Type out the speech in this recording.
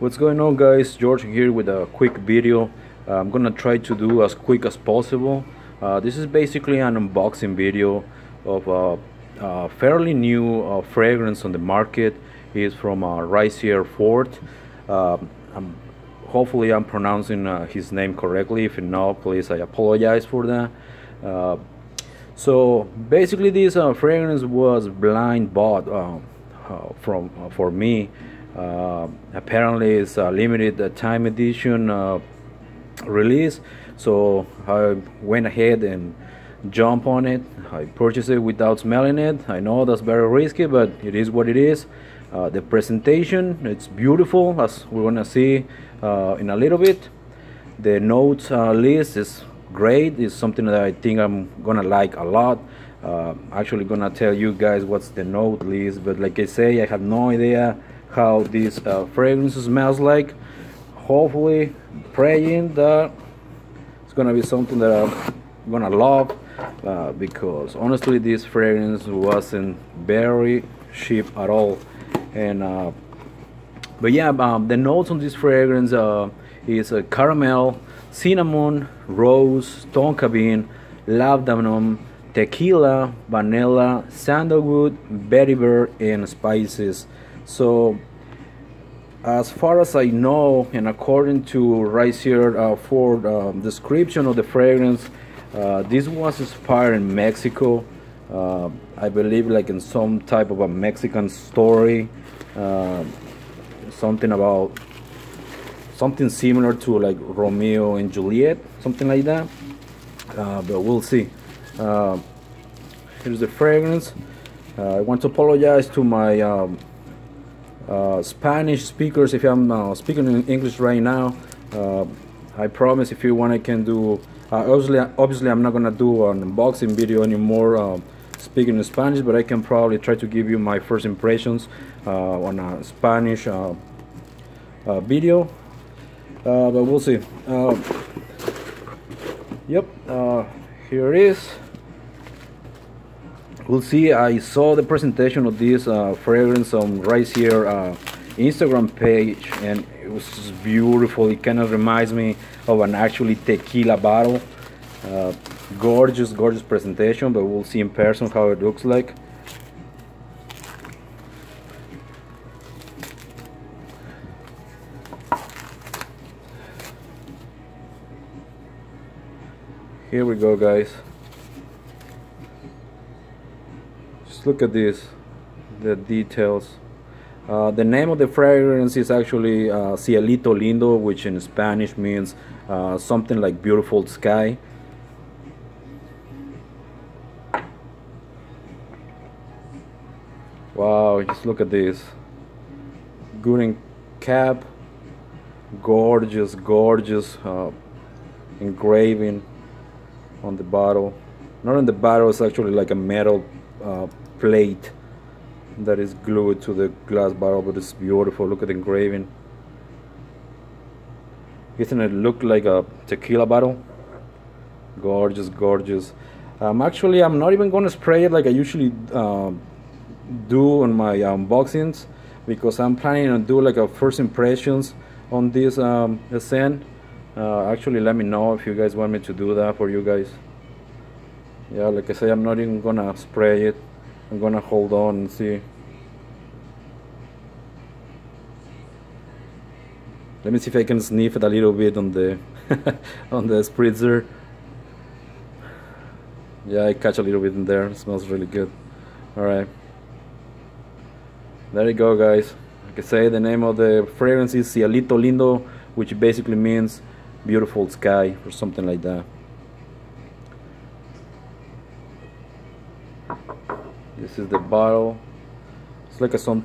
What's going on guys, George here with a quick video. Uh, I'm gonna try to do as quick as possible. Uh, this is basically an unboxing video of a, a fairly new uh, fragrance on the market. It's from uh, Rasei Fort. Um, I'm, hopefully I'm pronouncing uh, his name correctly. If not, please I apologize for that. Uh, so basically this uh, fragrance was blind bought from for me uh, apparently it's a limited time edition uh, release. So I went ahead and jump on it. I purchased it without smelling it. I know that's very risky but it is what it is. Uh, the presentation it's beautiful as we're gonna see uh, in a little bit. The notes uh, list is great. It's something that I think I'm gonna like a lot. Uh, actually gonna tell you guys what's the note list but like I say I have no idea how this uh, fragrance smells like. Hopefully praying that it's gonna be something that I'm gonna love uh, because honestly this fragrance wasn't very cheap at all. And uh, but yeah um, the notes on this fragrance uh, is a caramel cinnamon rose tonka bean labdanum tequila vanilla sandalwood vetiver and spices so as far as I know and according to right here uh, for uh, description of the fragrance uh, this was inspired in Mexico. Uh, I believe like in some type of a Mexican story uh, something about something similar to like Romeo and Juliet something like that. Uh, but we'll see. Here's the fragrance. I want to apologize to my um, uh, Spanish speakers if I'm uh, speaking in English right now uh, I promise if you want I can do uh, obviously obviously I'm not gonna do an unboxing video anymore uh, speaking in Spanish but I can probably try to give you my first impressions on a Spanish video. But we'll see. Yep here it is we'll see I saw the presentation of this uh, fragrance on right here uh, Instagram page and it was beautiful. It kind of reminds me of an actually tequila bottle. Uh, gorgeous gorgeous presentation but we'll see in person how it looks like. Here we go guys look at this the details. Uh, the name of the fragrance is actually uh, Cielito Lindo which in Spanish means uh, something like beautiful sky. Wow just look at this. Guten cap. Gorgeous gorgeous uh, engraving on the bottle. Not on the bottle it's actually like a metal uh, plate that is glued to the glass barrel but it's beautiful. Look at the engraving. Doesn't it look like a tequila bottle? Gorgeous gorgeous. Um, actually I'm not even gonna spray it like I usually uh, do on my unboxings because I'm planning to do like a first impressions on this um, scent. Uh, actually let me know if you guys want me to do that for you guys yeah like I say I'm not even gonna spray it. I'm gonna hold on and see let me see if I can sniff it a little bit on the on the spritzer. Yeah I catch a little bit in there. It smells really good. Alright there you go guys. Like I say the name of the fragrance is Cielito Lindo which basically means beautiful sky or something like that this is the bottle. It's like a some